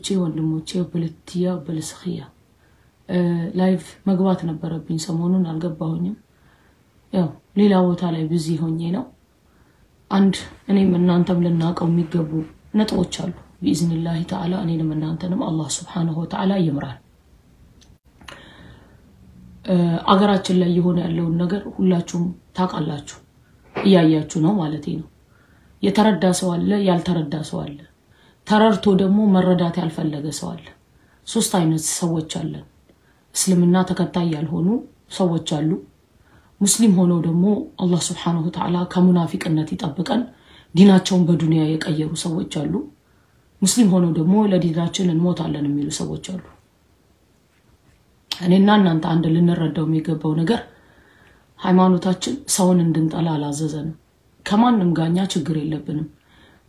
እህቶቼ ወንድሞቼ ብልትያ ብልስኽያ live መግባት ነበረብኝ። ሰሞኑን አልገባሁኝም። ያው ሌላ ቦታ ላይ busy ሆኜ ነው። አንድ እኔም እናንተም ልናውቀው የሚገቡ ነጥቦች አሉ። بإذن الله تعالى እኔንም እናንተንም አላህ سبحانه وتعالى ይምራል። አገራችን ላይ የሆነ ያለውን ነገር ሁላችሁም ታውቃላችሁ፣ እያያችሁ ነው ማለቴ ነው። የተረዳ ሰው አለ፣ ያልተረዳ ሰው አለ። ተረድቶ ደግሞ መረዳት ያልፈለገ ሰው አለ። ሶስት አይነት ሰዎች አለን። እስልምና ተከታይ ያልሆኑ ሰዎች አሉ። ሙስሊም ሆነው ደግሞ አላህ ስብሓነሁ ወተዓላ ከሙናፊቅነት ይጠብቀን ዲናቸውን በዱንያ የቀየሩ ሰዎች አሉ። ሙስሊም ሆነው ደግሞ ለዲናችን እንሞታለን የሚሉ ሰዎች አሉ። እኔና እናንተ አንድ ልንረዳው የሚገባው ነገር ሃይማኖታችን ሰውን እንድንጠላ አላዘዘንም። ከማንም ጋኛ ችግር የለብንም።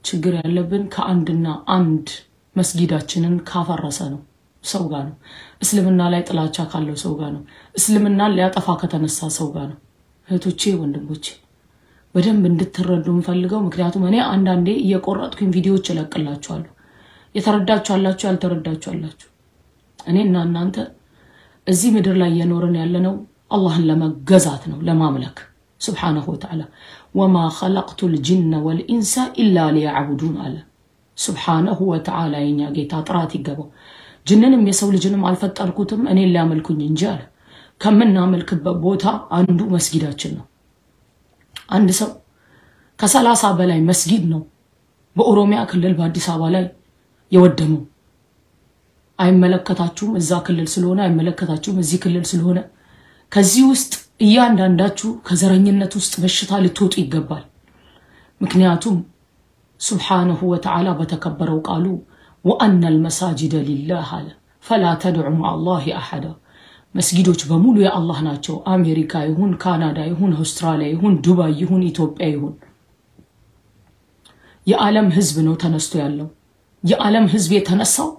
ችግር ያለብን ከአንድና አንድ መስጊዳችንን ካፈረሰ ነው ሰው ጋር ነው። እስልምና ላይ ጥላቻ ካለው ሰው ጋር ነው። እስልምናን ሊያጠፋ ከተነሳ ሰው ጋር ነው። እህቶቼ ወንድሞቼ በደንብ እንድትረዱ የምፈልገው ምክንያቱም እኔ አንዳንዴ እየቆረጥኩኝ ቪዲዮዎች እለቅላችኋለሁ። የተረዳችሁ አላችሁ፣ ያልተረዳችሁ አላችሁ። እኔ እና እናንተ እዚህ ምድር ላይ እየኖርን ያለነው አላህን ለመገዛት ነው፣ ለማምለክ ስብሓነሁ ወተዓላ ወማ ኸለቅቱ ልጅነ ወልኢንሳ ኢላ ሊያዕቡዱን አለ ስብሓነሁ ወተዓላ። የኛ ጌታ ጥራት ይገባው። ጅንንም የሰው ልጅንም አልፈጠርኩትም እኔን ሊያመልኩኝ እንጂ አለ። ከምናመልክበት ቦታ አንዱ መስጊዳችን ነው። አንድ ሰው ከሰላሳ በላይ መስጊድ ነው በኦሮሚያ ክልል በአዲስ አበባ ላይ የወደመው። አይመለከታችሁም፣ እዛ ክልል ስለሆነ አይመለከታችሁም፣ እዚህ ክልል ስለሆነ። ከዚህ ውስጥ እያንዳንዳችሁ ከዘረኝነት ውስጥ በሽታ ልትወጡ ይገባል። ምክንያቱም ሱብሓነሁ ወተዓላ በተከበረው ቃሉ ወአነ ልመሳጅደ ሊላህ አለ ፈላ ተድዑ ማአላህ አሐዳ። መስጊዶች በሙሉ የአላህ ናቸው። አሜሪካ ይሁን ካናዳ ይሁን አውስትራሊያ ይሁን ዱባይ ይሁን ኢትዮጵያ ይሁን የዓለም ህዝብ ነው ተነስቶ ያለው። የዓለም ህዝብ የተነሳው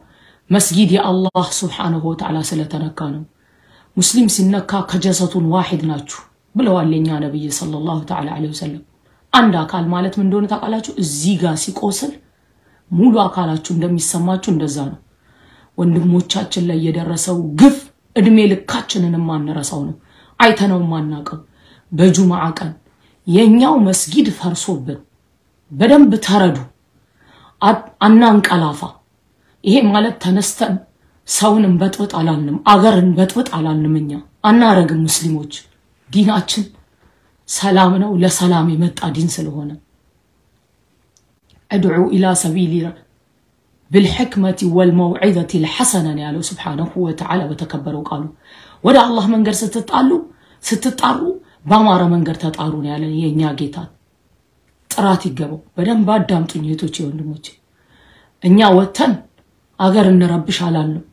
መስጊድ የአላህ ስብሓነሁ ወተዓላ ስለተነካ ነው። ሙስሊም ሲነካ ከጀሰቱን ዋሂድ ናችሁ ብለዋል የኛ ነቢይ ሰለላሁ ተዓላ ዐለይሂ ወሰለም። አንድ አካል ማለት ምን እንደሆነ ታውቃላችሁ? እዚህ ጋር ሲቆስል ሙሉ አካላችሁ እንደሚሰማችሁ እንደዛ ነው። ወንድሞቻችን ላይ የደረሰው ግፍ እድሜ ልካችንን የማንረሳው ነው። አይተነው የማናውቀው በጁምዓ ቀን የእኛው መስጊድ ፈርሶብን፣ በደንብ ተረዱ፣ አናንቀላፋ። ይሄ ማለት ተነስተን ሰውን እንበጥብጥ አላልንም፣ አገር እንበጥብጥ አላልንም። እኛ አናረግም። ሙስሊሞች ዲናችን ሰላም ነው፣ ለሰላም የመጣ ዲን ስለሆነ እድዑ ኢላ ሰቢሊ ብልሕክመቲ ወልመውዒዘቲ ልሐሰነ ያለው ስብሓነሁ ወተዓላ በተከበረው ቃሉ። ወደ አላህ መንገድ ስትጣሉ ስትጣሩ በአማረ መንገድ ተጣሩ ነው ያለን የእኛ ጌታ። ጥራት ይገባው። በደንብ አዳምጡኝ እህቶቼ ወንድሞቼ። እኛ ወጥተን አገር እንረብሽ አላልንም።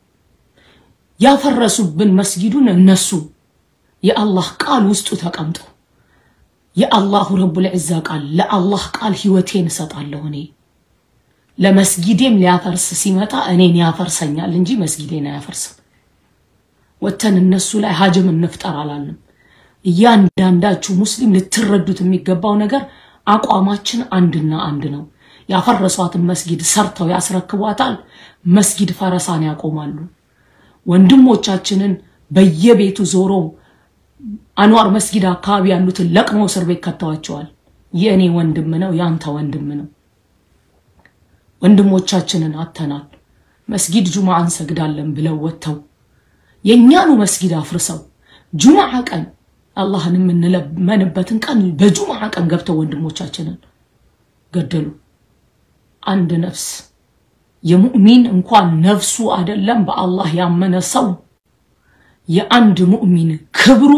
ያፈረሱብን መስጊዱን እነሱ የአላህ ቃል ውስጡ ተቀምጠው የአላሁ ረቡል ዒዛ ቃል ለአላህ ቃል ህይወቴን እሰጣለሁ እኔ ለመስጊዴም ሊያፈርስ ሲመጣ እኔን ያፈርሰኛል እንጂ መስጊዴን አያፈርስም። ወተን እነሱ ላይ ሀጅም እንፍጠር አላልንም። እያንዳንዳችሁ ሙስሊም ልትረዱት የሚገባው ነገር አቋማችን አንድና አንድ ነው። ያፈረሷትን መስጊድ ሰርተው ያስረክቧታል። መስጊድ ፈረሳን ያቆማሉ። ወንድሞቻችንን በየቤቱ ዞሮ አንዋር መስጊድ አካባቢ ያሉትን ለቅመው እስር ቤት ከተዋቸዋል። የእኔ ወንድም ነው፣ ያንተ ወንድም ነው። ወንድሞቻችንን አተናል። መስጊድ ጁምዓ እንሰግዳለን ብለው ወጥተው የእኛኑ መስጊድ አፍርሰው ጁምዓ ቀን አላህን የምንለመንበትን ቀን በጁምዓ ቀን ገብተው ወንድሞቻችንን ገደሉ። አንድ ነፍስ የሙእሚን እንኳን ነፍሱ አይደለም በአላህ ያመነ ሰው የአንድ ሙእሚን ክብሩ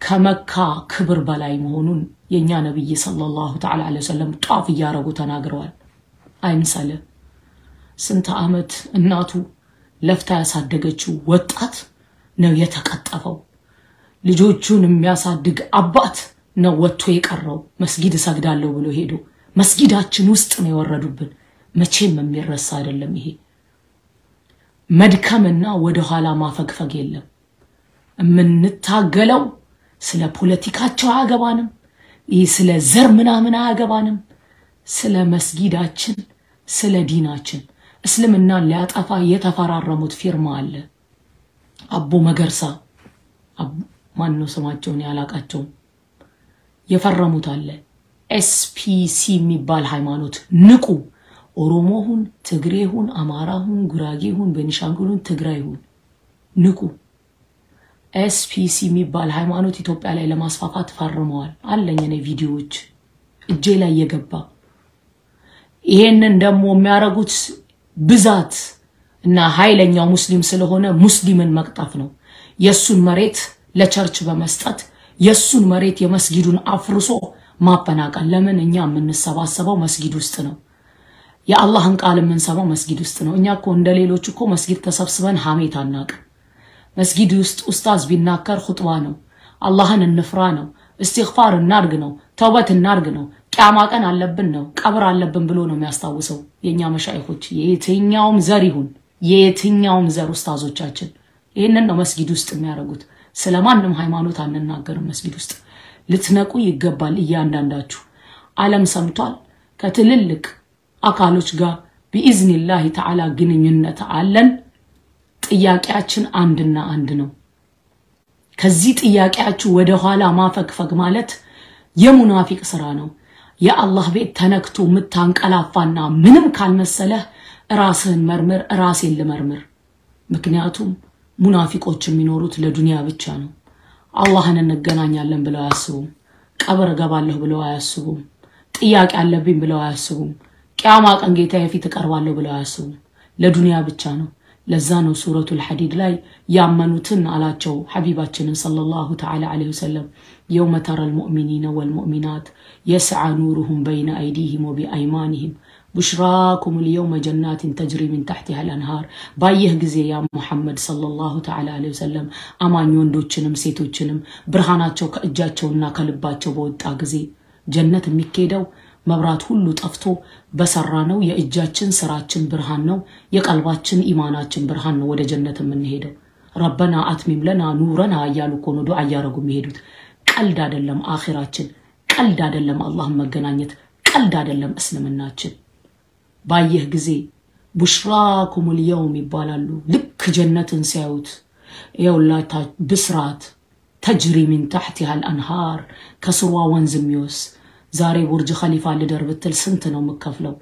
ከመካ ክብር በላይ መሆኑን የእኛ ነቢይ ሰለላሁ ተዓላ ዐለይሂ ወሰለም ጧፍ እያረጉ ተናግረዋል። አይምሰል ስንት ዓመት እናቱ ለፍታ ያሳደገችው ወጣት ነው የተቀጠፈው። ልጆቹን የሚያሳድግ አባት ነው ወጥቶ የቀረው። መስጊድ እሰግዳለሁ ብሎ ሄዶ መስጊዳችን ውስጥ ነው የወረዱብን። መቼም የሚረሳ አይደለም ይሄ። መድከምና ወደኋላ ማፈግፈግ የለም። የምንታገለው ስለ ፖለቲካቸው አያገባንም። ይህ ስለ ዘር ምናምን አያገባንም። ስለ መስጊዳችን፣ ስለ ዲናችን እስልምናን ሊያጠፋ የተፈራረሙት ፊርማ አለ። አቦ መገርሳ ማን ነው ስማቸውን ያላቃቸውም የፈረሙት አለ። ኤስፒሲ የሚባል ሃይማኖት ንቁ። ኦሮሞ ሁን፣ ትግሬ ሁን፣ አማራ ሁን፣ ጉራጌ ሁን፣ ቤኒሻንጉል ሁን፣ ትግራይ ሁን፣ ንቁ። ኤስፒሲ የሚባል ሃይማኖት ኢትዮጵያ ላይ ለማስፋፋት ፈርመዋል። አለኝ እኔ ቪዲዮዎች እጄ ላይ የገባ ይሄንን ደግሞ የሚያደርጉት ብዛት እና ኃይለኛው ሙስሊም ስለሆነ ሙስሊምን መቅጠፍ ነው። የእሱን መሬት ለ church በመስጠት የእሱን መሬት የመስጊዱን አፍርሶ ማፈናቀል። ለምን እኛ የምንሰባሰበው መስጊድ ውስጥ ነው። የአላህን ቃል የምንሰማው መስጊድ ውስጥ ነው። እኛ እኮ እንደ ሌሎች እኮ መስጊድ ተሰብስበን ሀሜት አናቅም። መስጊድ ውስጥ ኡስታዝ ቢናከር ሁጥባ ነው። አላህን እንፍራ ነው። እስትግፋር እናርግ ነው። ተውበት እናርግ ነው። ቅያማ ቀን አለብን ነው። ቀብር አለብን ብሎ ነው የሚያስታውሰው የእኛ መሻይኮች፣ የየትኛውም ዘር ይሁን የየትኛውም ዘር ኡስታዞቻችን ይህንን ነው መስጊድ ውስጥ የሚያደርጉት። ስለ ማንም ሃይማኖት አንናገርም መስጊድ ውስጥ። ልትነቁ ይገባል እያንዳንዳችሁ። ዓለም ሰምቷል። ከትልልቅ አካሎች ጋር ቢኢዝኒላህ ተዓላ ግንኙነት አለን። ጥያቄያችን አንድና አንድ ነው። ከዚህ ጥያቄያችሁ ወደ ኋላ ማፈግፈግ ማለት የሙናፊቅ ስራ ነው። የአላህ ቤት ተነክቶ የምታንቀላፋና ምንም ካልመሰለህ ራስህን መርምር፣ ራሴን ልመርምር። ምክንያቱም ሙናፊቆች የሚኖሩት ለዱንያ ብቻ ነው። አላህን እንገናኛለን ብለው አያስቡም። ቀብር እገባለሁ ብለው አያስቡም። ጥያቄ አለብኝ ብለው አያስቡም። ቅያማ ቀን ጌታዬ ፊት እቀርባለሁ ብለው አያስቡም። ለዱንያ ብቻ ነው። ለዛ ነው ሱረቱል ሐዲድ ላይ ያመኑትን አላቸው ሐቢባችንን ሰለላሁ ተዓላ ዐለይሂ ወሰለም የውመ ተረል ሙእሚኒነ ወልሙእሚናት የስዓ ኑሩሁም በይነ አይዲህም ወቢአይማኒህም ቡሽራኩም ልየውመ ጀናትን ተጅሪ ምን ታሕቲሃ ልአንሃር ባየህ ጊዜ ያ ሙሐመድ ሰለላሁ ተዓላ ዐለይሂ ወሰለም አማኝ ወንዶችንም ሴቶችንም ብርሃናቸው ከእጃቸውና ከልባቸው በወጣ ጊዜ ጀነት የሚካሄደው መብራት ሁሉ ጠፍቶ በሰራ ነው። የእጃችን ስራችን ብርሃን ነው። የቀልባችን ኢማናችን ብርሃን ነው። ወደ ጀነት የምንሄደው ረበና አትሚም ለና ኑረና እያሉ እኮ ነው ዱዓ እያደረጉ የሚሄዱት። ቀልድ አይደለም አኺራችን፣ ቀልድ አይደለም አላህን መገናኘት፣ ቀልድ አይደለም እስልምናችን። ባየህ ጊዜ ቡሽራኩም ልየውም ይባላሉ። ልክ ጀነትን ሲያዩት የውላታ ብስራት تجري من تحتها الأنهار ከስሯ ወንዝ የሚፈስ ዛሬ ቡርጅ ኸሊፋ ልደር ብትል ስንት ነው የምከፍለው?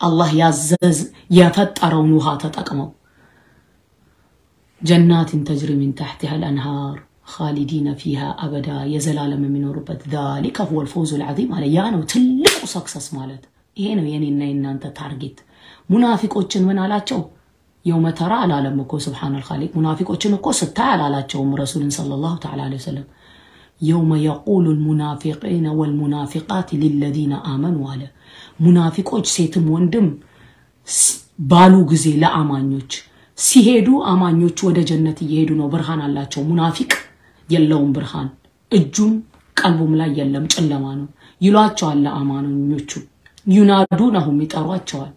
አላህ ያዘዝ የፈጠረውን ውሃ ተጠቅመው جنات تجري من تحتها الأنهار خالدين فيها أبدا የዘላለም የሚኖሩበት ذلك هو الفوز العظيم አለ። ያ ነው ትልቁ success ማለት ይሄ ነው የኔና የናንተ target። ሙናፊቆችን ምን አላቸው? የውመ ተራ አላለም እኮ ስብሓነል ኻሊቅ። ሙናፊቆችን እኮ ስታይ አላላቸውም ረሱልን ሰለላሁ ተዓላ ዐለይሂ ወሰለም የውመ የቁሉ ልሙናፊቂነ ወልሙናፊቃት ሊለዚነ አመኑ አለ። ሙናፊቆች ሴትም ወንድም ባሉ ጊዜ ለአማኞች ሲሄዱ አማኞች ወደ ጀነት እየሄዱ ነው፣ ብርሃን አላቸው። ሙናፊቅ የለውም ብርሃን፣ እጁም ቀልቡም ላይ የለም፣ ጨለማ ነው ይሏቸዋል። ለአማኞቹ ዩናዱነሁም ይጠሯቸዋል።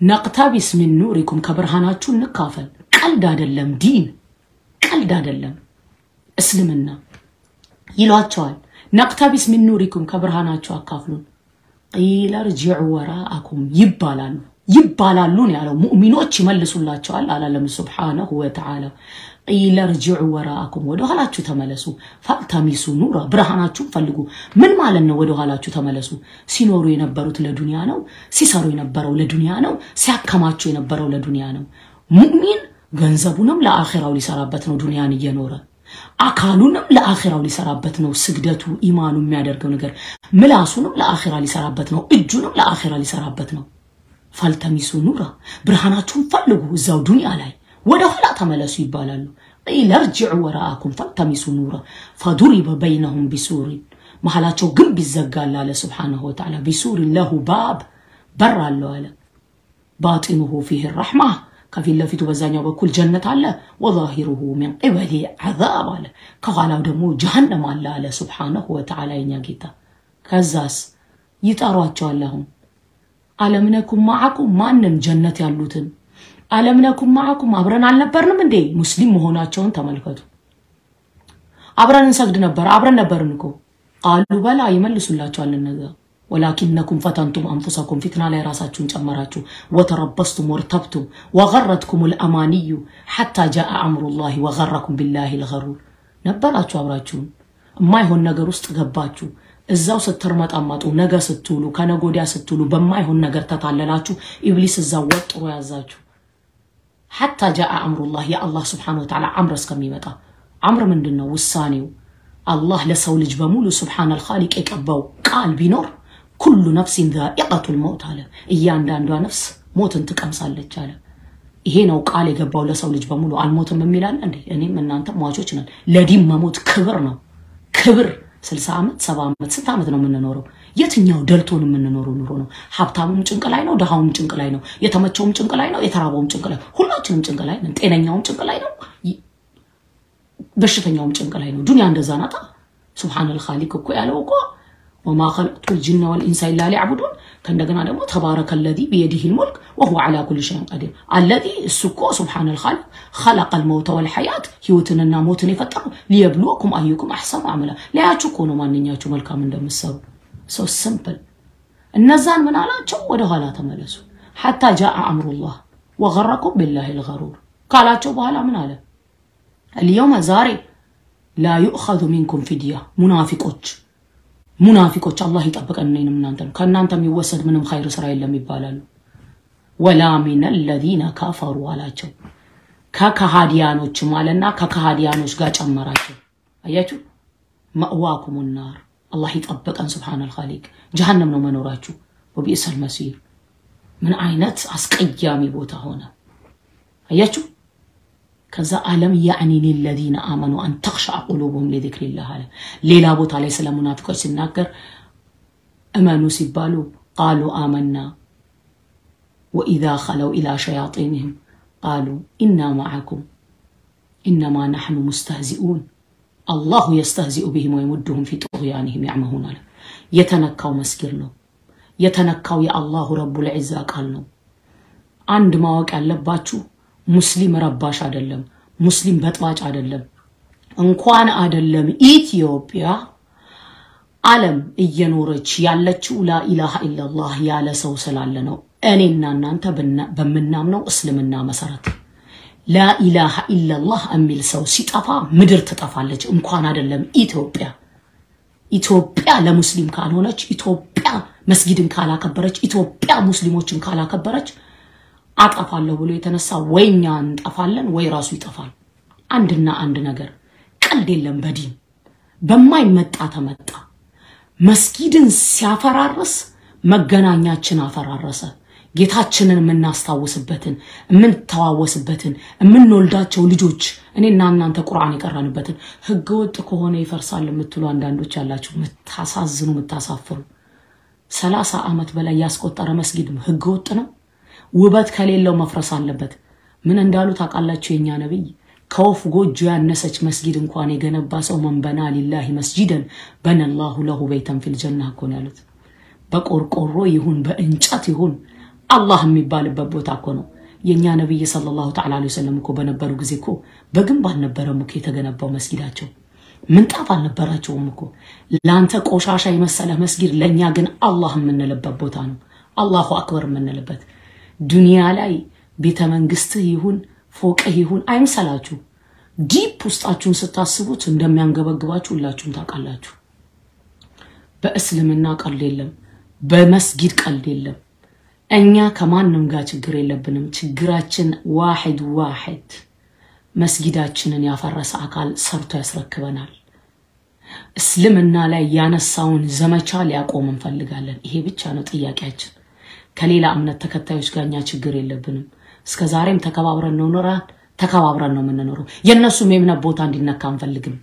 ነቅተቢስ ሚን ኑሪኩም ከብርሃናችሁ እንካፈል። ቀልድ አይደለም ዲን፣ ቀልድ አይደለም እስልምና ይሏቸዋል። ነቅተቢስ ሚን ኑሪኩም ከብርሃናችሁ አካፍሉን። ቂለ ርጅዑ ወራአኩም ይባላሉ ይባላሉ ነው ያለው። ሙእሚኖች ይመልሱላቸዋል አላለም ሱብሓነሁ ወተዓላ። ቂለ ርጅዑ ወራአኩም ወደ ተመለሱ። ፈልተሚሱ ኑራ ብርሃናችሁን ፈልጉ። ምን ማለት ነው? ወደ ኋላችሁ ተመለሱ። ሲኖሩ የነበሩት ለዱንያ ነው። ሲሰሩ የነበረው ለዱንያ ነው። ሲያከማቹ የነበረው ለዱንያ ነው። ሙእሚን ገንዘቡንም ለአኼራው ሊሰራበት ነው ዱንያን እየኖረ አካሉንም ለአኺራው ሊሰራበት ነው። ስግደቱ ኢማኑ የሚያደርገው ነገር ምላሱንም ለአኺራ ሊሰራበት ነው። እጁንም ለአኺራ ሊሰራበት ነው። ፈልተሚሱ ኑራ ብርሃናችሁን ፈልጉ እዛው ዱንያ ላይ ወደ ኋላ ተመለሱ ይባላሉ። قيل ارجعوا وراءكم فالتمسوا نورا فضرب بينهم بسور መሀላቸው ግንብ ይዘጋል አለ سبحانه وتعالى። بسور له باب በር አለው አለ باطنه فيه الرحمة ከፊት ለፊቱ በዛኛው በኩል ጀነት አለ። وظاهره من قبله العذاب አለ። ከኋላው ደግሞ ጀሃነም አለ አለ سبحانه وتعالى የኛ ጌታ። ከዛስ ይጠሯቸዋል። አሁን አለምነኩም ማዓኩም ማንን ጀነት ያሉትን አለምነኩም ማዓኩም አብረን አልነበርንም እንዴ? ሙስሊም መሆናቸውን ተመልከቱ። አብረን እንሰግድ ነበር፣ አብረን ነበርን እኮ ቃሉ በላ ይመልሱላቸዋል። እነዛ ወላኪነኩም ፈተንቱም አንፉሰኩም ፊትና ላይ ራሳችሁን ጨመራችሁ። ወተረበስቱም ወርተብቱም ወገረትኩም ልአማንዩ ሓታ ጃአ አምሩላሂ ወገረኩም ቢላሂ ልገሩር ነበራችሁ አብራችሁን የማይሆን ነገር ውስጥ ገባችሁ። እዛው ስትርመጣመጡ ነገ ስትውሉ ከነገ ወዲያ ስትውሉ በማይሆን ነገር ተታለላችሁ። ኢብሊስ እዛው ወጥሮ ያዛችሁ። ሓታ ጃአ አምሩላህ የአላህ ስብሓነሁ ወተዓላ አምር እስከሚመጣ አምር ምንድን ነው? ውሳኔው አላህ ለሰው ልጅ በሙሉ ስብሓነል ኻሊቅ የቀባው ቃል ቢኖር ኩሉ ነፍሲን ዛኢቀቱል መውት አለ። እያንዳንዷ ነፍስ ሞትን ትቀምሳለች አለ። ይሄ ነው ቃል የገባው ለሰው ልጅ በሙሉ አልሞትም የሚላል እንዴ? እኔም እናንተም ሟቾች ነን። ለዲን መሞት ክብር ነው። ክብር ስልሳ ዓመት ሰባ ዓመት ስንት ዓመት ነው የምንኖረው? የትኛው ደልቶን የምንኖረው ኑሮ ነው? ሀብታሙም ጭንቅ ላይ ነው፣ ድሃውም ጭንቅ ላይ ነው፣ የተመቸውም ጭንቅ ላይ ነው፣ የተራበውም ጭንቅ ላይ ሁላችንም ጭንቅ ላይ ነን። ጤነኛውም ጭንቅ ላይ ነው፣ በሽተኛውም ጭንቅ ላይ ነው። ዱንያ እንደዛ ናታ። سبحان الخالق እኮ ያለው እኮ وما خلقت الجن والإنس إلا ليعبدون። ከእንደገና ደግሞ تبارك الذي بيده الملك وهو على كل شيء قدير አለዚ እሱ እኮ ሱብሓነል ኻሊቅ ኸለቀል መውተ ወልሐያት ህይወትንና ሞትን የፈጠረው ሊየብሉወኩም አዩኩም አሕሰኑ አመላ ሊያችሁ እኮ ነው ማንኛችሁ መልካም እንደምትሰሩ ሰው ስምፕል። እነዛን ምን አላቸው? ወደኋላ ተመለሱ። ሓታ ጃአ አምሩላህ ወገረኩም ቢላሂ ልገሩር ካላቸው በኋላ ምን አለ? አልየውመ ዛሬ ላ ዩእኸዙ ሚንኩም ፊድያ ሙናፊቆች ሙናፊቆች አላህ ይጠብቀን። እኔንም እናንተ ከእናንተ የሚወሰድ ምንም ኸይር ስራ የለም ይባላሉ። ወላ ሚን አለዚነ ካፈሩ አላቸው። ከከሃዲያኖች ማለና ከከሃዲያኖች ጋር ጨመራቸው። አያችሁ፣ መእዋኩም ናር አላህ ይጠብቀን። ስብሓነል ኻሊቅ ጀሃነም ነው መኖራችሁ። ወቢእሰል መሲር ምን አይነት አስቀያሚ ቦታ ሆነ። አያችሁ ከዛ አለም ያዕኒ ሊለዚነ አመኑ አን ተኽሸዐ ቁሉብሁም ሊዚክሪላህ አለ። ሌላ ቦታ ላይ ስለ ሙናፊቆች ሲናገር እመኑ ሲባሉ ቃሉ አመና ወኢዛ ኸለው ኢላ ሸያጢንህም ቃሉ ኢና መዓኩም ኢነማ ናሕኑ ሙስተህዚኡን አላሁ የስተህዚኡ ብሂም ወየሙድሁም ፊ ጡግያንህም ያዕመሁን አለ። የተነካው መስጊድ ነው። የተነካው የአላሁ ረቡል ዒዛ ቃል ነው። አንድ ማወቅ ያለባችሁ ሙስሊም ረባሽ አይደለም። ሙስሊም በጥባጭ አይደለም። እንኳን አይደለም ኢትዮጵያ ዓለም እየኖረች ያለችው ላኢላሃ ኢላላህ ያለ ሰው ስላለ ነው። እኔና እናንተ በምናምነው እስልምና መሰረት ላኢላሃ ኢላላህ የሚል ሰው ሲጠፋ ምድር ትጠፋለች። እንኳን አይደለም ኢትዮጵያ ኢትዮጵያ ለሙስሊም ካልሆነች፣ ኢትዮጵያ መስጊድን ካላከበረች፣ ኢትዮጵያ ሙስሊሞችን ካላከበረች አጠፋለሁ ብሎ የተነሳ ወይ እኛ እንጠፋለን ወይ ራሱ ይጠፋል። አንድና አንድ ነገር ቀልድ የለም። በዲን በማይመጣ ተመጣ። መስጊድን ሲያፈራርስ መገናኛችን አፈራረሰ። ጌታችንን የምናስታውስበትን የምንተዋወስበትን የምንወልዳቸው ልጆች እኔና እናንተ ቁርአን የቀራንበትን ህገ ወጥ ከሆነ ይፈርሳል የምትሉ አንዳንዶች ያላችሁ የምታሳዝኑ የምታሳፍሩ ሰላሳ ዓመት በላይ ያስቆጠረ መስጊድ ህገ ወጥ ነው። ውበት ከሌለው መፍረስ አለበት። ምን እንዳሉ ታውቃላችሁ? የኛ ነቢይ ከወፍ ጎጆ ያነሰች መስጊድ እንኳን የገነባ ሰው መንበና ሊላሂ መስጂደን በነላሁ ለሁ ቤተን ፊል ጀና እኮ ነው ያሉት። በቆርቆሮ ይሁን በእንጨት ይሁን አላህ የሚባልበት ቦታ እኮ ነው። የእኛ ነቢይ ሰለላሁ ተዓላ ዐለይሂ ወሰለም እኮ በነበሩ ጊዜ እኮ በግንብ አልነበረም እኮ የተገነባው መስጊዳቸው። ምንጣፍ አልነበራቸውም እኮ። ለአንተ ቆሻሻ የመሰለ መስጊድ፣ ለእኛ ግን አላህ የምንልበት ቦታ ነው። الله أكبر የምንልበት ዱንያ ላይ ቤተ መንግስትህ ይሁን ፎቅህ ይሁን አይምሰላችሁ። deep ውስጣችሁን ስታስቡት እንደሚያንገበግባችሁ ሁላችሁም ታውቃላችሁ። በእስልምና ቀልድ የለም፣ በመስጊድ ቀልድ የለም። እኛ ከማንም ጋር ችግር የለብንም። ችግራችን واحد واحد መስጊዳችንን ያፈረሰ አካል ሰርቶ ያስረክበናል። እስልምና ላይ ያነሳውን ዘመቻ ሊያቆም እንፈልጋለን። ይሄ ብቻ ነው ጥያቄያችን። ከሌላ እምነት ተከታዮች ጋር እኛ ችግር የለብንም። እስከ ዛሬም ተከባብረን ነው ኖራል። ተከባብረን ነው የምንኖረው። የእነሱም የእምነት ቦታ እንዲነካ አንፈልግም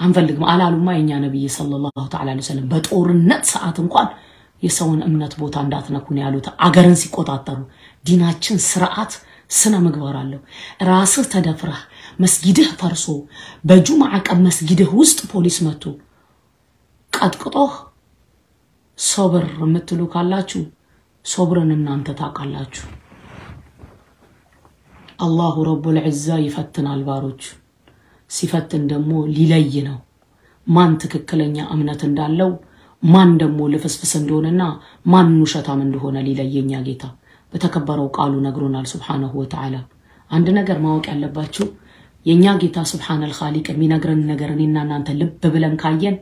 አንፈልግም አላሉማ የእኛ ነቢይ ሰለላሁ ተዓላ ወሰለም። በጦርነት ሰዓት እንኳን የሰውን እምነት ቦታ እንዳትነኩን ያሉት አገርን ሲቆጣጠሩ። ዲናችን ስርዓት፣ ስነ ምግባር አለው። ራስህ ተደፍረህ መስጊድህ ፈርሶ በጁምዓ ቀን መስጊድህ ውስጥ ፖሊስ መቶ ቀጥቅጦህ ሶብር የምትሉ ካላችሁ ሶብርን እናንተ ታውቃላችሁ። አላሁ ረቡል ዒዛ ይፈትናል ባሮች። ሲፈትን ደግሞ ሊለይ ነው ማን ትክክለኛ እምነት እንዳለው ማን ደግሞ ልፍስፍስ እንደሆነና ማን ውሸታም እንደሆነ ሊለየኛ ጌታ በተከበረው ቃሉ ነግሮናል። ሱብሓነሁ ወተዓላ አንድ ነገር ማወቅ ያለባችሁ የእኛ ጌታ ሱብሓነል ኻሊቅ የሚነግረን ነገር እኔና እናንተ ልብ ብለን ካየን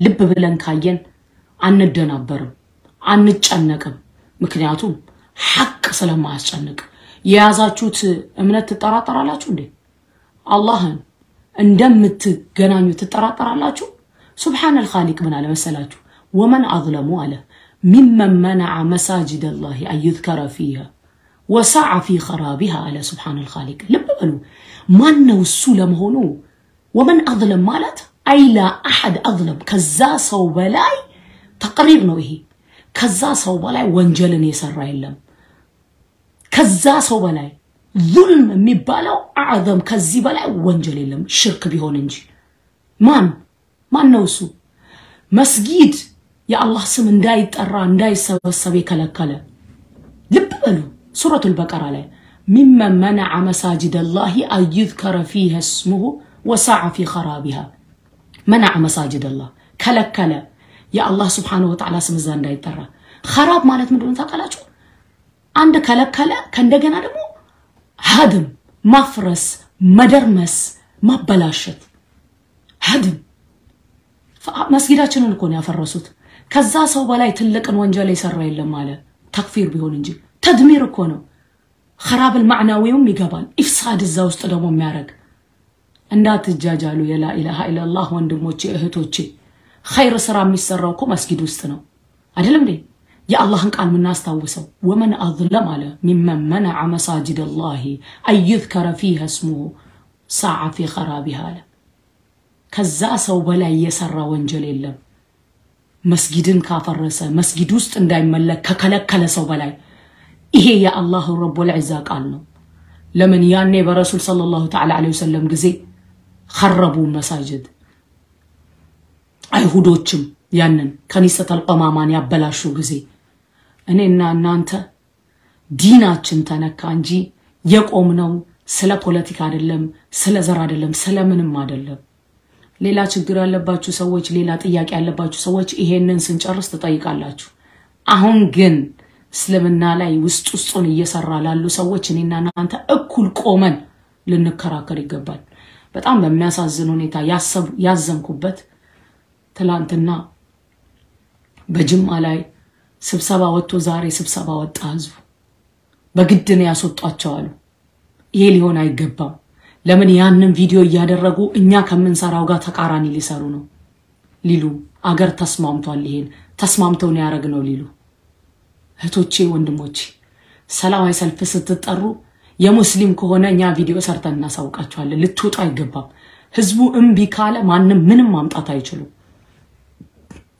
ልብ ብለን ካየን አንደናበርም፣ አንጨነቅም። ምክንያቱም ሐቅ ስለማያስጨንቅ የያዛችሁት እምነት ትጠራጠራላችሁ እንዴ? አላህን እንደምትገናኙ ትጠራጠራላችሁ? ሱብሓነል ኻሊቅ ምን አለ መሰላችሁ? ወመን አዝለሙ አለ ሚመን መነዐ መሳጅድ ላሂ አንዩዝከረ ፊሃ ወሰዐ ፊ ኸራቢሃ አለ ሱብሓነል ኻሊቅ። ልብ በሉ ማን ነው እሱ ለመሆኑ? ወመን አዝለም ማለት አይላ አሐድ አዝለም ከዛ ሰው በላይ ተቅሪር ነው ይሄ። ከዛ ሰው በላይ ወንጀልን የሰራ የለም። ከዛ ሰው በላይ ዙልም የሚባለው አዕዘም ከዚህ በላይ ወንጀል የለም፣ ሽርክ ቢሆን እንጂ። ማን ማን ነው እሱ? መስጊድ የአላህ ስም እንዳይጠራ እንዳይሰበሰብ የከለከለ። ልብ በሉ ሱረቱል በቀራ ላይ ሚመን መነዐ መሳጅድ ላሂ አንዩዝከረ ፊሃ እስሙሁ ወሰዐ ፊ ኸራቢሃ መነዐ መሳጅድ ላህ ከለከለ፣ የአላህ ስብሓነሁ ወተዓላ ስም እዛ እንዳይጠራ። ኸራብ ማለት ምንድን ነው ታውቃላችሁ? አንድ ከለከለ፣ ከእንደገና ደግሞ ሀድም ማፍረስ፣ መደርመስ፣ ማበላሸት هدم መስጊዳችንን እኮ ነው ያፈረሱት። ከዛ ሰው በላይ ትልቅን ወንጀል የሰራ የለም አለ። تكفير ቢሆን እንጂ تدمير እኮ ነው። خراب المعنوي ውም ይገባል። إفساد እዛ ውስጥ ደግሞ የሚያደርግ እንዳትጃጃሉ። የ لا إله إلا الله ወንድሞቼ እህቶቼ፣ خير ስራ የሚሰራው እኮ መስጊድ ውስጥ ነው አይደለም እንዴ? የአላህን ቃል የምናስታውሰው ومن أظلم አለ ممن منع مساجد الله አንዩዝከረ ፊሃ እስሙሁ ሰዐ ፊ ኸራቢሃ አለ። ከዛ ሰው በላይ የሰራ ወንጀል የለም። መስጊድን ካፈረሰ መስጊድ ውስጥ እንዳይመለክ ከከለከለ ሰው በላይ ይሄ የአላህ ረቡል ዒዛ ቃል ነው። ለምን ያኔ በረሱል ሰለላሁ ተዓላ ዐለይሂ ወሰለም ጊዜ ኸረቡ መሳጅድ አይሁዶችም ያንን ከኒሰተል ቀማማን ያበላሹ ጊዜ እኔና እናንተ ዲናችን ተነካ እንጂ የቆምነው ስለ ፖለቲካ አይደለም፣ ስለ ዘር አይደለም፣ ስለ ምንም አይደለም። ሌላ ችግር ያለባችሁ ሰዎች፣ ሌላ ጥያቄ ያለባችሁ ሰዎች ይሄንን ስንጨርስ ትጠይቃላችሁ። አሁን ግን እስልምና ላይ ውስጥ ውስጡን እየሰራ ላሉ ሰዎች እኔና እናንተ እኩል ቆመን ልንከራከር ይገባል። በጣም በሚያሳዝን ሁኔታ ያዘንኩበት ትላንትና በጅማ ላይ ስብሰባ ወጥቶ ዛሬ ስብሰባ ወጣ ህዝቡ። በግድ ነው ያስወጧቸው አሉ። ይሄ ሊሆን አይገባም። ለምን ያንን ቪዲዮ እያደረጉ እኛ ከምንሰራው ጋር ተቃራኒ ሊሰሩ ነው ሊሉ አገር ተስማምቷል፣ ይሄን ተስማምተው ነው ያደረግነው ሊሉ እህቶቼ ወንድሞቼ፣ ሰላማዊ ሰልፍ ስትጠሩ የሙስሊም ከሆነ እኛ ቪዲዮ ሰርተን እናሳውቃችኋለን። ልትወጡ አይገባም። ህዝቡ እምቢ ካለ ማንም ምንም ማምጣት አይችሉም።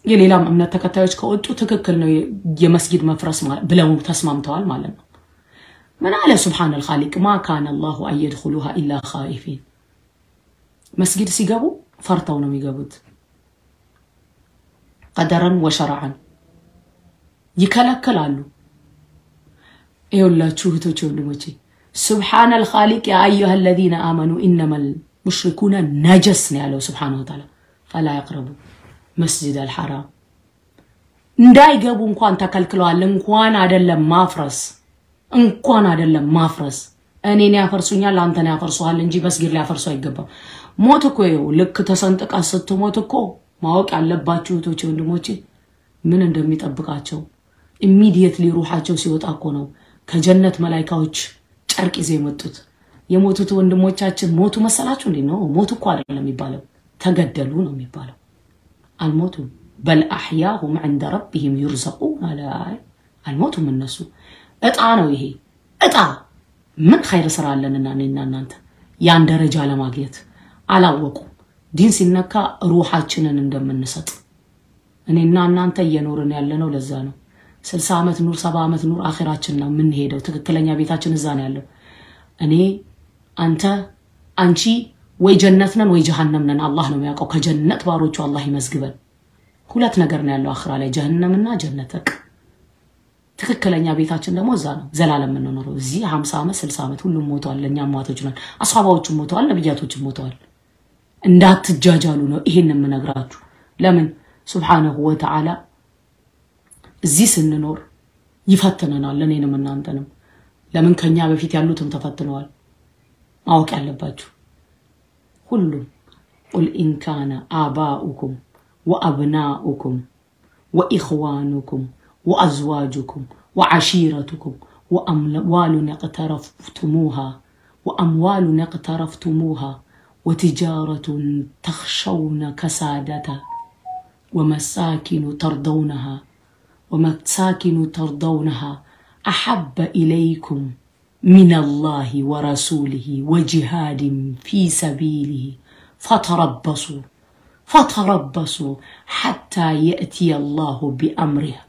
የሌላም እምነት ተከታዮች ከወጡ ትክክል ነው የመስጊድ መፍረስ ብለው ተስማምተዋል ማለት ነው። ምን አለ ሱብሓነል ኻሊቅ ማ ካነ አላሁ አን የድኹሉሃ ኢላ ኻኢፊን። መስጊድ ሲገቡ ፈርተው ነው የሚገቡት። ቀደረን ወሸረዐን ይከለከላሉ። ይኸውላችሁ እህቶቼ ወንድሞቼ፣ ሱብሓነል ኻሊቅ ያ አዩሃ አለዚነ አመኑ ኢነመል ሙሽሪኩነ ነጀስ ነው ያለው ሱብሓነሁ ወተዓላ ፈላ የቅረቡ መስጂድ አልሐራም እንዳይገቡ እንኳን ተከልክለዋል። እንኳን አይደለም ማፍረስ እንኳን አይደለም ማፍረስ እኔን ያፈርሱኛል አንተን ያፈርሱሃል እንጂ መስጊድ ሊያፈርሱ አይገባም። ሞት እኮ ይኸው ልክ ተሰንጥቀ ስትሞት እኮ ማወቅ ያለባችሁ እህቶቼ ወንድሞቼ ምን እንደሚጠብቃቸው immediately ሩሓቸው ሲወጣ እኮ ነው ከጀነት መላይካዎች ጨርቅ ይዘው የመጡት። የሞቱት ወንድሞቻችን ሞቱ መሰላችሁ እንዴ? ነው ሞቱ እኮ አይደለም የሚባለው ተገደሉ ነው የሚባለው። አልሞቱም بل عند ربهم يرزقون አለ። አልሞቱም እነሱ እጣ ነው ይሄ እጣ። ምን خير ስራ አለንና እኔና እናንተ ያን ደረጃ ለማግኘት አላወቁም። ዲን ሲነካ ሩሓችንን እንደምንሰጥ እኔና እናንተ እየኖርን ያለነው ለዛ ነው። ስልሳ ዓመት ኑር ሰባ ዓመት ኑር አኼራችን ነው የምንሄደው። ትክክለኛ ቤታችን እዛ ነው ያለው። እኔ አንተ አንቺ ወይ ጀነት ነን ወይ ጀሃነም ነን። አላህ ነው የሚያውቀው። ከጀነት ባሮቹ አላህ ይመዝግበን። ሁለት ነገር ነው ያለው አኽራ ላይ ጀሃነምና ጀነት። ትክክለኛ ቤታችን ደግሞ እዛ ነው ዘላለም የምንኖረው። እዚህ ሀምሳ ዓመት ስልሳ ዓመት ሁሉም ሞተዋል። ለእኛም ሟቶች ነን። አስሓባዎችም ሞተዋል። ነቢያቶችም ሞተዋል። እንዳትጃጃሉ ነው ይሄን የምነግራችሁ። ለምን ሱብሓነሁ ወተዓላ እዚህ ስንኖር ይፈትነናል፣ እኔንም እናንተንም። ለምን ከኛ በፊት ያሉትም ተፈትነዋል። ማወቅ ያለባችሁ كل قل إن كان آباؤكم وأبناؤكم وإخوانكم وأزواجكم وعشيرتكم وأموال اقترفتموها وأموال اقترفتموها وتجارة تخشون كسادتها ومساكن ترضونها ومساكن ترضونها أحب إليكم من الله ورسوله وجهاد في سبيله فتربصوا فتربصوا حتى يأتي الله بأمره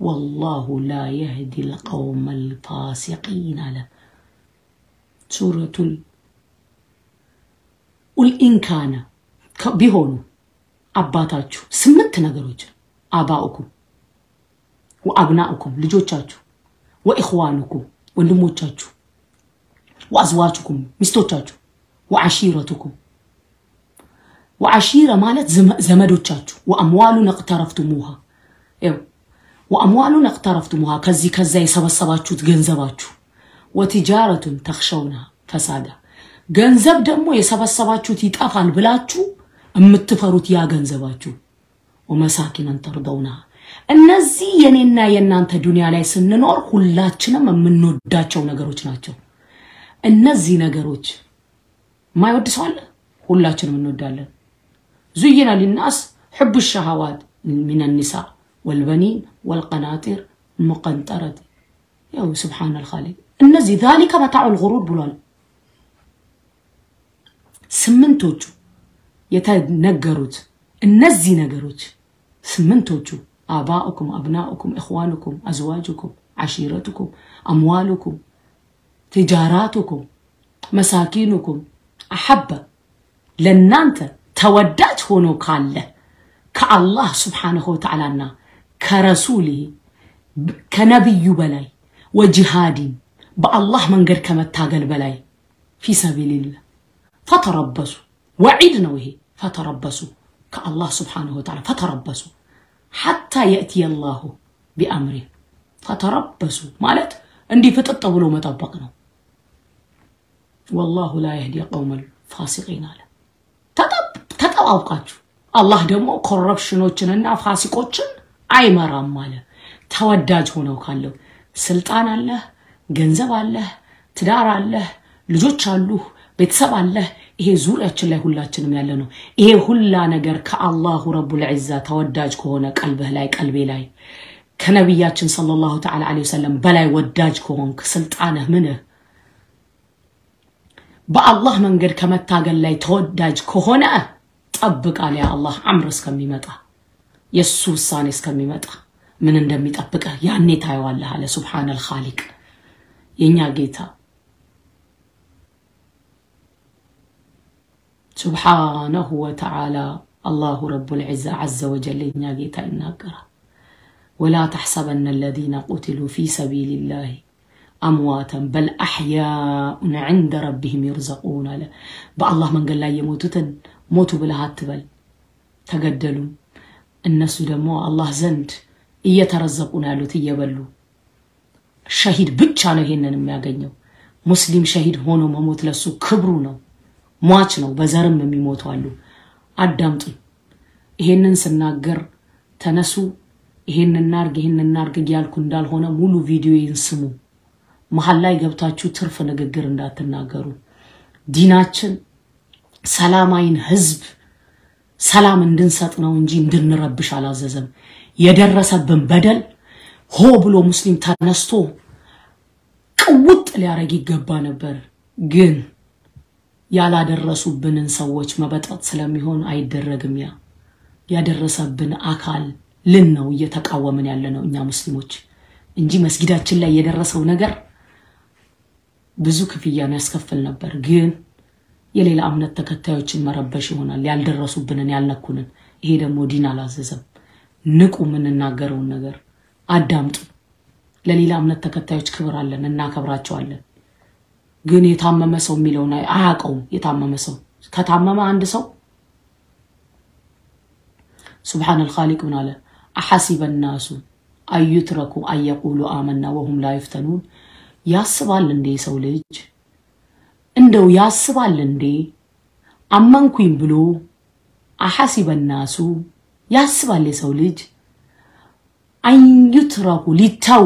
والله لا يهدي القوم الفاسقين له سورة ال... قل إن كان بهونو አባታችሁ ስምንት ነገሮች አባኡኩም ወአብናኡኩም ልጆቻችሁ ወኢኽዋኑኩም ወንድሞቻችሁ ወአዝዋችኩም ሚስቶቻችሁ ወዓሺረቱኩም ወዓሺረ ማለት ዘመዶቻችሁ ወአምዋሉን እቅተረፍቱሙሃ ወአምዋሉን እቅተረፍቱሙሃ ከዚህ ከዛ የሰበሰባችሁት ገንዘባችሁ ወትጃረቱን ተኽሸውና ፈሳዳ ገንዘብ ደግሞ የሰበሰባችሁት ይጠፋል ብላችሁ የምትፈሩት ያ ገንዘባችሁ ወመሳኪነን ተርደውና እነዚህ የኔና የእናንተ ዱንያ ላይ ስንኖር ሁላችንም የምንወዳቸው ነገሮች ናቸው። እነዚህ ነገሮች የማይወድ ሰው አለ? ሁላችንም እንወዳለን። ዙይነ ሊናስ ሕቡ ሸሃዋት ሚን ኒሳ ወልበኒን ወልቀናጢር ሙቀንጠረት ያው ስብሓን ልካሊቅ እነዚህ ዛሊከ መታዑ ልጉሩር ብሏል። ስምንቶቹ የተነገሩት እነዚህ ነገሮች ስምንቶቹ አባኡኩም አብናኡኩም እኽዋኑኩም አዝዋጁኩም ዓሺረቱኩም አምዋሉኩም ትጃራቱኩም መሳኪኑኩም አሐበ ለእናንተ ተወዳጅ ሆኖ ካለ ከአላህ ስብሓንሁ ወተዓላና ከረሱሊህ ከነቢዩ በላይ ወጂሃዲን በአላህ መንገድ ከመታገል በላይ ፊ ሰቢልላህ ፈተረበሱ ወዒድ ነው ይሄ ፈተረበሱ ከአላህ ስብሓንሁ ወተዓላ ፈተረበሱ ሓታ የእትየ ላሁ ቢአምሪ ፈተረበሱ ማለት እንዲህ ፍጥጥ ብሎ መጠበቅ ነው። ወላሁ ላ የህዲ ቀውመል ፋሲቂን አለ። ተጠባብቃችሁ አላህ ደግሞ ኮረፕሽኖችንና ፋሲቆችን አይመራም አለ። ተወዳጅ ሆነው ካለው ስልጣን አለህ፣ ገንዘብ አለህ፣ ትዳር አለህ፣ ልጆች አሉህ፣ ቤተሰብ አለህ። ይሄ ዙሪያችን ላይ ሁላችንም ያለ ነው። ይሄ ሁላ ነገር ከአላሁ ረቡል ዒዛ ተወዳጅ ከሆነ ቀልብህ ላይ ቀልቤ ላይ ከነቢያችን ሰለላሁ ተዓላ ዐለይሂ ወሰለም በላይ ወዳጅ ከሆንክ ስልጣንህ ምንህ በአላህ መንገድ ከመታገል ላይ ተወዳጅ ከሆነ ጠብቃል። ያ አላህ አምር እስከሚመጣ የእሱ ውሳኔ እስከሚመጣ ምን እንደሚጠብቅህ ያኔ ታየዋለህ አለ ሱብሓነል ኻሊቅ የእኛ ጌታ ሱብሓነሁ ወተዓላ አላሁ ረቡል ዒዛ ዐዘ ወጀል የእኛ ጌታ ይናገራል። ወላ ተሕሰበነ አለዚነ ቁትሉ ፊ ሰቢልላህ አምዋተን በል አሕያኡን ዐንደ ረቢህም ይርዘቁን አለ። በአላህ መንገድ ላይ የሞቱትን ሞቱ ብለህ አትበል፣ ተገደሉም። እነሱ ደግሞ አላህ ዘንድ እየተረዘቁ ነው ያሉት እየበሉ። ሸሂድ ብቻ ነው ይሄንን የሚያገኘው። ሙስሊም ሸሂድ ሆኖ መሞት ለሱ ክብሩ ነው። ሟች ነው። በዘርም የሚሞቱ አሉ። አዳምጡኝ። ይሄንን ስናገር ተነሱ፣ ይሄን እናርግ፣ ይሄን እናርግ እያልኩ እንዳልሆነ ሙሉ ቪዲዮዬን ስሙ። መሀል ላይ ገብታችሁ ትርፍ ንግግር እንዳትናገሩ። ዲናችን ሰላማዊን ህዝብ ሰላም እንድንሰጥ ነው እንጂ እንድንረብሽ አላዘዘም። የደረሰብን በደል ሆ ብሎ ሙስሊም ተነስቶ ቅውጥ ሊያደርግ ይገባ ነበር ግን ያላደረሱብንን ሰዎች መበጠጥ ስለሚሆን አይደረግም። ያ ያደረሰብን አካል ልን ነው እየተቃወምን ያለ ነው እኛ ሙስሊሞች እንጂ መስጊዳችን ላይ የደረሰው ነገር ብዙ ክፍያን ያስከፍል ነበር። ግን የሌላ እምነት ተከታዮችን መረበሽ ይሆናል፣ ያልደረሱብንን ያልነኩንን። ይሄ ደግሞ ዲን አላዘዘም። ንቁ፣ የምንናገረውን ነገር አዳምጡ። ለሌላ እምነት ተከታዮች ክብር አለን፣ እናከብራቸዋለን። ግን የታመመ ሰው የሚለውን አያውቀውም። የታመመ ሰው ከታመመ አንድ ሰው ሱብሓነ ልኻሊቅ ምን አለ? አሐሲበ ናሱ አዩትረኩ አየቁሉ አመና ወሁም ላ ይፍተኑን። ያስባል እንዴ ሰው ልጅ እንደው ያስባል እንዴ አመንኩኝ ብሎ አሐሲበ ናሱ ያስባል የሰው ልጅ አንዩትረኩ ሊተው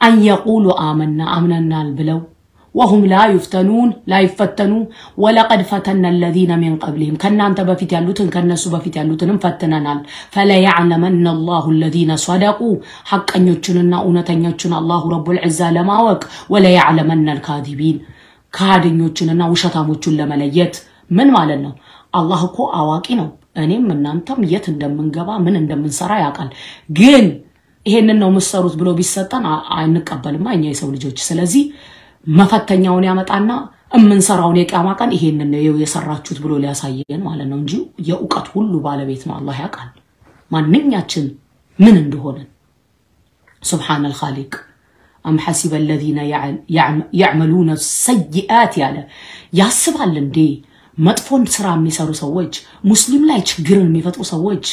አንየቁሉ አመና አምነናል ብለው ወሁም ላ ዩፍተኑን ላይፈተኑ ወለቀድ ፈተና አለዚነ ሚን ቀብሊህም ከእናንተ በፊት ያሉትን ከነሱ በፊት ያሉትንም ፈትነናል። ፈለያዕለመና አላሁ አለዚነ ሰደቁ ሐቀኞቹንና እውነተኞቹን አላሁ ረቡል ዒዛ ለማወቅ ወለያዕለመና አልካዚቢን ከሃደኞችንና ውሸታሞቹን ለመለየት ምን ማለት ነው? አላህ እኮ አዋቂ ነው። እኔም እናንተም የት እንደምንገባ ምን እንደምንሰራ ያውቃል። ግን ይሄንን ነው የምትሰሩት ብሎ ቢሰጠን አንቀበልማ እኛ የሰው ልጆች። ስለዚህ መፈተኛውን ያመጣና የምንሰራውን የቂያማ ቀን ይሄንን ነው የሰራችሁት ብሎ ሊያሳየን ማለት ነው እንጂ የእውቀት ሁሉ ባለቤት ነው። አላህ ያውቃል። ማንኛችን ምን እንደሆነን። ሱብሓነ ልኻሊቅ አም ሐሲበ አለዚነ ያዕመሉነ ሰይአት ያለ። ያስባል እንዴ? መጥፎን ስራ የሚሰሩ ሰዎች፣ ሙስሊም ላይ ችግርን የሚፈጥሩ ሰዎች፣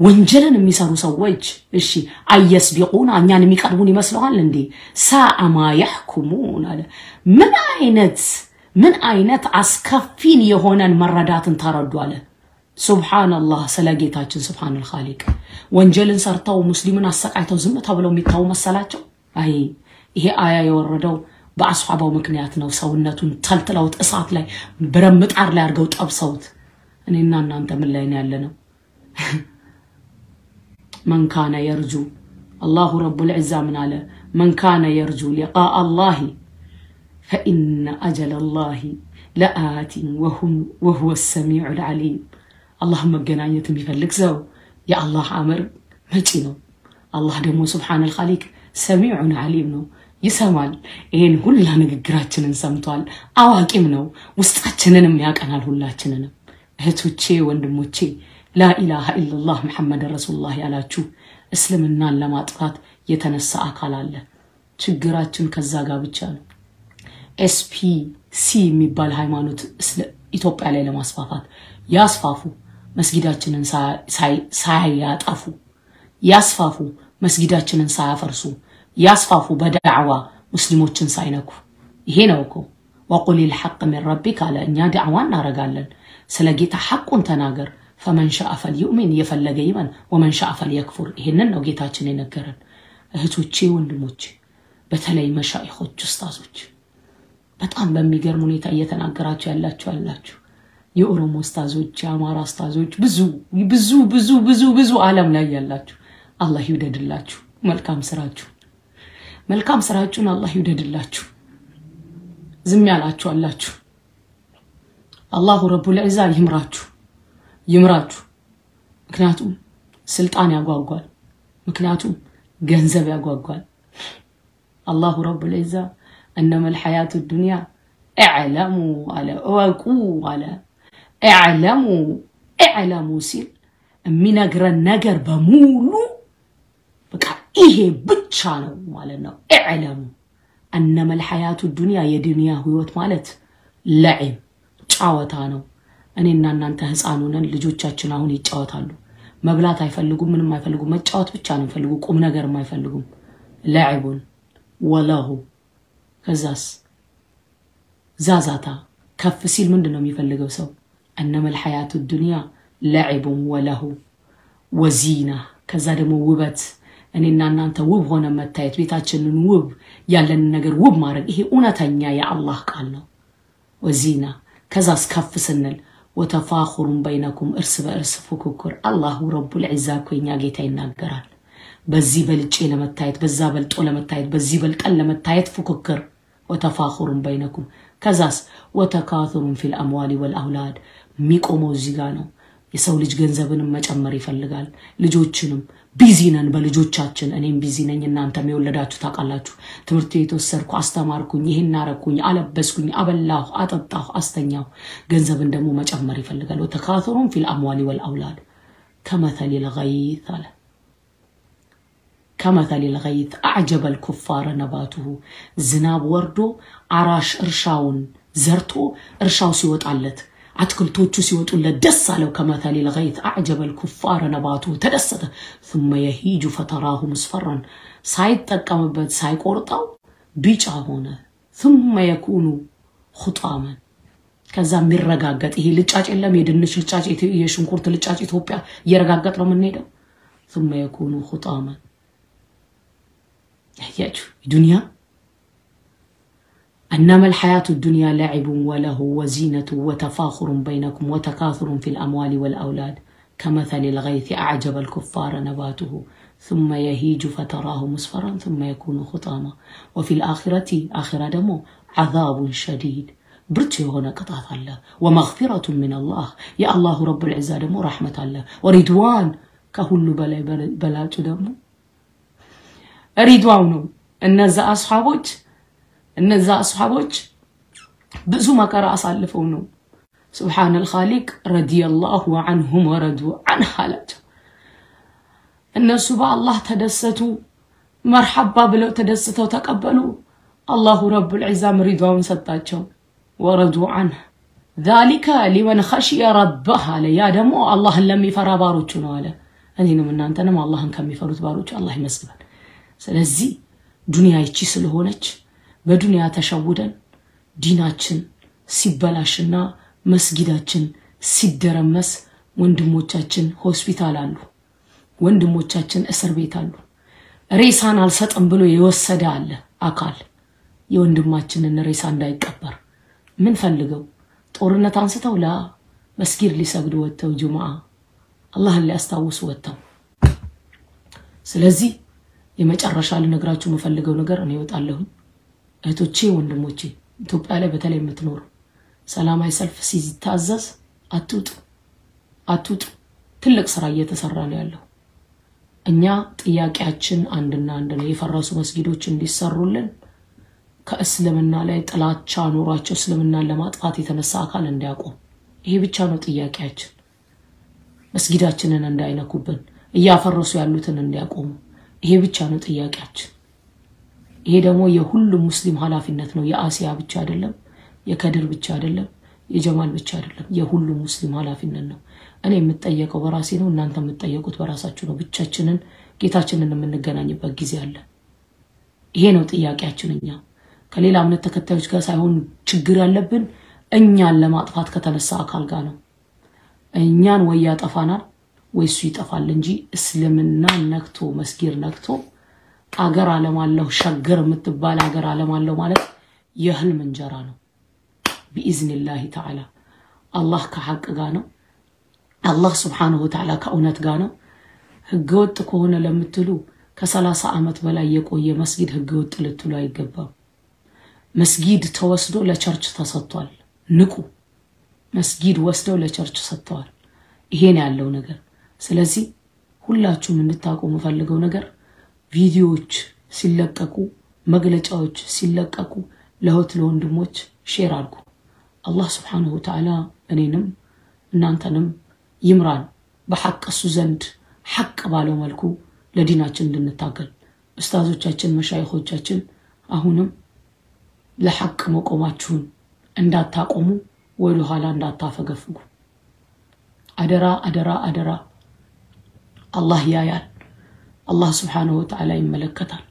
ወንጀልን የሚሰሩ ሰዎች እሺ አየስቢቁን እኛን የሚቀርቡን ይመስለዋል እንዴ? ሳአማ ያሕኩሙን አለ። ምን አይነት ምን አይነት አስከፊን የሆነን መረዳትን ተረዱ አለ። ሱብሓነላህ ስለ ጌታችን ሱብሓነል ኻሊቅ ወንጀልን ሰርተው ሙስሊምን አሰቃይተው ዝም ተብለው የሚታው መሰላቸው? አይ ይሄ አያ የወረደው በአስሓባው ምክንያት ነው። ሰውነቱን ተልትለውት እሳት ላይ ብረት ምጣድ ላይ አድርገው ጠብሰውት። እኔና እናንተ ምን ላይ ነው ያለ ነው? መን ካነ የርጁ አላሁ ረቡል ዒዛ ምን አለ? መን ካነ የርጁ ሊቃ አላሂ ፈኢነ አጀለ ላሂ ለአቲን ወሁወ ሰሚዑ ልዓሊም። አላህ መገናኘት የሚፈልግ ሰው የአላህ አምር መጪ ነው። አላህ ደግሞ ሱብሓነል ኻሊቅ ሰሚዑን ዓሊም ነው ይሰማል። ይሄን ሁላ ንግግራችንን ሰምቷል። አዋቂም ነው። ውስጣችንንም ያቀናል ሁላችንንም። እህቶቼ ወንድሞቼ፣ ላኢላሃ ኢለላህ መሐመድ ረሱሉላህ ያላችሁ እስልምናን ለማጥፋት የተነሳ አካል አለ። ችግራችን ከዛ ጋር ብቻ ነው። ኤስፒሲ የሚባል ሃይማኖት ኢትዮጵያ ላይ ለማስፋፋት ያስፋፉ፣ መስጊዳችንን ሳያጠፉ ያስፋፉ፣ መስጊዳችንን ሳያፈርሱ ያስፋፉ በዳዕዋ ሙስሊሞችን ሳይነኩ። ይሄ ነው እኮ ወቁል ልሐቅ ሚን ረቢክ አለ። እኛ ዳዕዋ እናረጋለን። ስለ ጌታ ሐቁን ተናገር። ፈመን ሻአ ፈልዩእሚን የፈለገ ይመን፣ ወመን ሻአ ፈልየክፉር። ይሄንን ነው ጌታችን የነገረን። እህቶቼ ወንድሞቼ፣ በተለይ መሻይኾች ኡስታዞች፣ በጣም በሚገርም ሁኔታ እየተናገራችሁ ያላችሁ ያላችሁ የኦሮሞ ኡስታዞች፣ የአማራ ኡስታዞች፣ ብዙ ብዙ ብዙ ብዙ ብዙ ዓለም ላይ ያላችሁ አላህ ይውደድላችሁ መልካም ስራችሁ መልካም ስራችሁን አላህ ይውደድላችሁ። ዝም ያላችሁ አላችሁ፣ አላሁ ረቡል ዒዛ ይምራችሁ ይምራችሁ። ምክንያቱም ስልጣን ያጓጓል፣ ምክንያቱም ገንዘብ ያጓጓል። አላሁ ረቡል ዒዛ እነመል ሐያቱ ዱንያ እዕለሙ አለ እወቁ አለ እዕለሙ እዕለሙ ሲል የሚነግረን ነገር በሙሉ በቃ ይሄ ብቻ ነው ማለት ነው። እዕለሙ እነመል ሐያቱ ዱንያ የዱንያ ህይወት ማለት ለዒብ ጫወታ ነው። እኔና እናንተ ህፃን ሆነን ልጆቻችን አሁን ይጫወታሉ። መብላት አይፈልጉም፣ ምንም አይፈልጉም። መጫወት ብቻ ነው የሚፈልጉ፣ ቁም ነገርም አይፈልጉም። ለዒቡን ወለሁ ከዛስ ዛዛታ ከፍ ሲል ምንድን ነው የሚፈልገው ሰው? እነመል ሐያቱ ዱንያ ለዒቡን ወለሁ ወዚና ከዛ ደግሞ ውበት እኔና እናንተ ውብ ሆነ መታየት ቤታችንን ውብ ያለንን ነገር ውብ ማድረግ ይሄ እውነተኛ የአላህ ቃል ነው። ወዚና ከዛስ ከፍ ስንል ወተፋኹሩን በይነኩም እርስ በእርስ ፉክክር። አላሁ ረቡል ዒዛ እኮ የኛ ጌታ ይናገራል። በዚህ በልጬ ለመታየት በዛ በልጦ ለመታየት በዚህ በልጠን ለመታየት ፉክክር። وتفاخر بينكم ከዛስ وتكاثر في الأموال والأولاد የሚቆመው እዚህ ጋር ነው። የሰው ልጅ ገንዘብንም መጨመር ይፈልጋል። ልጆችንም busy ነን በልጆቻችን። እኔም busy ነኝ፣ እናንተም የወለዳችሁ ታውቃላችሁ። ትምህርት ቤት ወሰድኩ፣ አስተማርኩኝ፣ ይህን አረኩኝ፣ አለበስኩኝ፣ አበላሁ፣ አጠጣሁ፣ አስተኛሁ። ገንዘብን ደግሞ መጨመር ይፈልጋል። وتكاثر في الأموال والأولاد كمثل غيث አለ ከመተሊ ልገይት አዕጀበል ኩፋረ ነባቱሁ ዝናብ ወርዶ አራሽ እርሻውን ዘርቶ እርሻው ሲወጣለት عتكل توتشوسي وتقول له دس لو كمثل الغيث أعجب الكفار نباته. تدسته ثم يهيج فتراه مصفرا سايد تكما بد سايد قرطاو بيش هنا ثم يكون خطاما. كذا من رقاقات إيه لتشاج إلا ميدنش لتشاج يشنكور تلتشاج إثوبيا يرقاقات رومن نيدا ثم يكون خطاما. يا يا جو الدنيا أنما الحياة الدنيا لعب وله وزينة وتفاخر بينكم وتكاثر في الأموال والأولاد كمثل الغيث أعجب الكفار نباته ثم يهيج فتراه مصفرا ثم يكون خطاما وفي الآخرة آخرة دمو عذاب شديد برتي هنا قطعة الله ومغفرة من الله يا الله رب العزة دمو رحمة الله ورضوان كهل بلا بلا دمو ሪድዋው ነው። እነዛ አስሓቦች እነዛ አስሓቦች ብዙ መከራ አሳልፈው ነው ስብሓን ልኻሊቅ ረዲየላሁ አንሁም ወረዱ አንህ አላቸው። እነሱ በአላህ ተደሰቱ፣ መርሐባ ብለው ተደስተው ተቀበሉ። አላሁ ረቡል ዒዛም ሪድዋውን ሰጣቸው። ወረዱ አንህ ዛሊከ ሊመን ኸሽየ ረበህ አለ። ያ ደግሞ አላህን ለሚፈራ ባሮቹ ነው አለ። እኔንም እናንተንም አላህን ከሚፈሩት ባሮቹ አላህ ይመስግናል። ስለዚህ ዱንያ ይቺ ስለሆነች በዱንያ ተሸውደን ዲናችን ሲበላሽና መስጊዳችን ሲደረመስ ወንድሞቻችን ሆስፒታል አሉ፣ ወንድሞቻችን እስር ቤት አሉ። ሬሳን አልሰጥም ብሎ የወሰደ አለ አካል የወንድማችንን ሬሳ እንዳይቀበር ምን ፈልገው ጦርነት አንስተው ላ መስጊድ ሊሰግዱ ወጥተው ጁምዓ አላህን ሊያስታውሱ ወጥተው ስለዚህ የመጨረሻ ልነግራችሁ የምፈልገው ነገር እኔ እወጣለሁኝ። እህቶቼ ወንድሞቼ፣ ኢትዮጵያ ላይ በተለይ የምትኖሩ ሰላማዊ ሰልፍ ሲታዘዝ አትውጡ፣ አትውጡ። ትልቅ ስራ እየተሰራ ነው ያለው። እኛ ጥያቄያችን አንድና አንድ ነው። የፈረሱ መስጊዶች እንዲሰሩልን፣ ከእስልምና ላይ ጥላቻ ኖሯቸው እስልምናን ለማጥፋት የተነሳ አካል እንዲያቆም፣ ይሄ ብቻ ነው ጥያቄያችን። መስጊዳችንን እንዳይነኩብን፣ እያፈረሱ ያሉትን እንዲያቆሙ ይሄ ብቻ ነው ጥያቄያችን። ይሄ ደግሞ የሁሉም ሙስሊም ኃላፊነት ነው። የአሲያ ብቻ አይደለም፣ የከድር ብቻ አይደለም፣ የጀማል ብቻ አይደለም፣ የሁሉም ሙስሊም ኃላፊነት ነው። እኔ የምጠየቀው በራሴ ነው፣ እናንተ የምትጠየቁት በራሳችሁ ነው። ብቻችንን ጌታችንን የምንገናኝበት ጊዜ አለ። ይሄ ነው ጥያቄያችን። እኛ ከሌላ እምነት ተከታዮች ጋር ሳይሆን ችግር ያለብን እኛን ለማጥፋት ከተነሳ አካል ጋር ነው። እኛን ወይ ያጠፋናል ወይ እሱ ይጠፋል እንጂ እስልምና ነክቶ መስጊድ ነክቶ አገር አለማለሁ ሸገር የምትባል አገር አለማለሁ ማለት የህልም እንጀራ ነው። بإذن الله تعالى አላህ ከሐቅ ጋር ነው። አላህ سبحانه تعالى ከእውነት ጋር ነው። ህገወጥ ከሆነ ለምትሉ ከሰላሳ ዓመት በላይ የቆየ መስጊድ ህገወጥ ልትሉ አይገባም። መስጊድ ተወስዶ ለ church ተሰጥቷል። ንቁ። መስጊድ ወስደው ለ church ሰጥተዋል። ይሄን ያለው ነገር ስለዚህ ሁላችሁም እንድታውቁ የምፈልገው ነገር ቪዲዮዎች ሲለቀቁ፣ መግለጫዎች ሲለቀቁ ለእህት ለወንድሞች share አድርጉ። አላህ سبحانه تعالى እኔንም እናንተንም ይምራን በሐቅ እሱ ዘንድ ሐቅ ባለው መልኩ ለዲናችን እንድንታገል ኡስታዞቻችን፣ መሻይኾቻችን አሁንም ለሐቅ መቆማችሁን እንዳታቆሙ፣ ወደኋላ እንዳታፈገፍጉ አደራ አደራ አደራ። አላህ ያያል። አላህ ስብሓንሁ ወተዓላ ይመለከታል።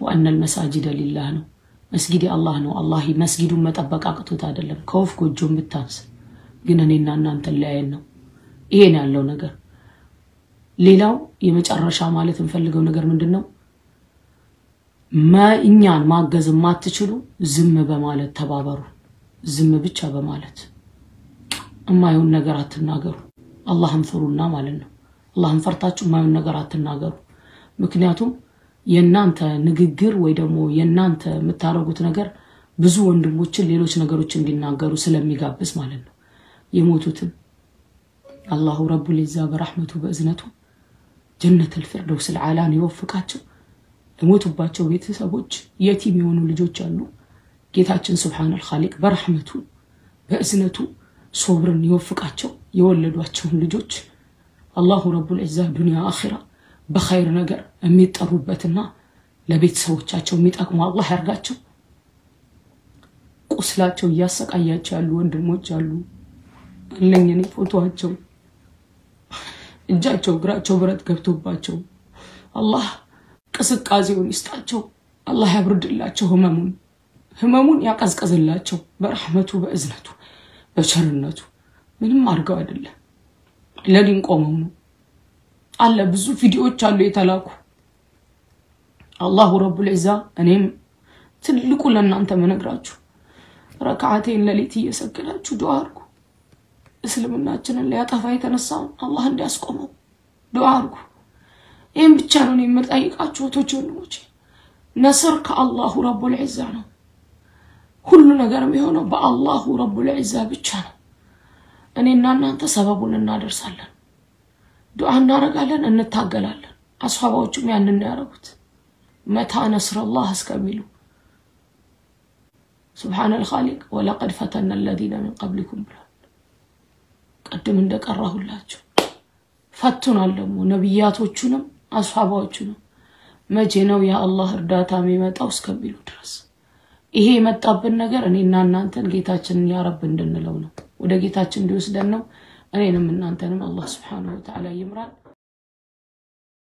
ወአነል መሳጅደ ሊላህ ነው። መስጊድ የአላህ ነው። አላህ መስጊዱን መጠበቅ አቅቶት አይደለም። ከወፍ ጎጆን ብታንስ ግን እኔና እናንተን ለያየን ነው። ይሄን ያለው ነገር። ሌላው የመጨረሻ ማለት የምፈልገው ነገር ምንድን ነው? እኛን ማገዝ የማትችሉ ዝም በማለት ተባበሩ። ዝም ብቻ በማለት የማየውን ነገር አትናገሩ። አላህን ፍሩና ማለት ነው። አላህን ፈርታችሁ የማየውን ነገር አትናገሩ። ምክንያቱም የእናንተ ንግግር ወይ ደግሞ የእናንተ የምታደርጉት ነገር ብዙ ወንድሞችን ሌሎች ነገሮች እንዲናገሩ ስለሚጋብዝ ማለት ነው። የሞቱትን አላሁ ረቡል ዒዛ በራሕመቱ በእዝነቱ ጀነተል ፊርደውስ ልዓላን ይወፍቃቸው። የሞቱባቸው ቤተሰቦች የቲም የሆኑ ልጆች አሉ። ጌታችን ስብሓነል ኻሊቅ በራሕመቱ በእዝነቱ ሶብርን ይወፍቃቸው። የወለዷቸውን ልጆች አላሁ ረቡል ዒዛ ዱንያ አኺራ በኸይር ነገር የሚጠሩበትና ለቤተሰቦቻቸው የሚጠቅሙ አላህ ያርጋቸው። ቁስላቸው እያሰቃያቸው ያሉ ወንድሞች አሉ። አለኝ እኔ ፎቶዋቸው እጃቸው እግራቸው ብረት ገብቶባቸው አላህ ቅስቃዜውን ይስጣቸው። አላህ ያብርድላቸው ህመሙን ህመሙን ያቀዝቀዝላቸው በረሕመቱ በእዝነቱ በቸርነቱ ምንም አድርገው አይደለም ለዲን ቆመው ነው አለ። ብዙ ቪዲዮዎች አሉ የተላኩ። አላሁ ረቡል ዒዛ እኔም ትልቁ ለእናንተ መነግራችሁ ረክዓቴን ሌሊት እየሰገዳችሁ ዱዓ አድርጉ። እስልምናችንን ሊያጠፋ የተነሳውን አላህ እንዲያስቆመው ዱዓ አድርጉ። ይህም ብቻ ነው የምጠይቃችሁ እህቶች ወንድሞቼ። ነስር ከአላሁ ረቡል ዒዛ ነው። ሁሉ ነገር የሚሆነው በአላሁ ረቡል ዒዛ ብቻ ነው። እኔና እናንተ ሰበቡን እናደርሳለን ዱዓ እናደርጋለን እንታገላለን። አስሓባዎቹም ያንን ያደረጉት። መታ ነስረላህ እስከሚሉ ስብሓን ልካሊቅ ወለቀድ ፈተና አለዚነ ምን ቀብሊኩም ብሏል። ቅድም እንደቀራሁላቸው ፈቱናል ደግሞ ነቢያቶቹንም አስሓባዎቹንም። መቼ ነው የአላህ እርዳታ የሚመጣው እስከሚሉ ድረስ። ይሄ የመጣብን ነገር እኔና እናንተን ጌታችንን ያረብ እንድንለው ነው። ወደ ጌታችን እንዲወስደን ነው እኔንም እናንተንም አላህ ስብሓነሁ ወተዓላ ይምራል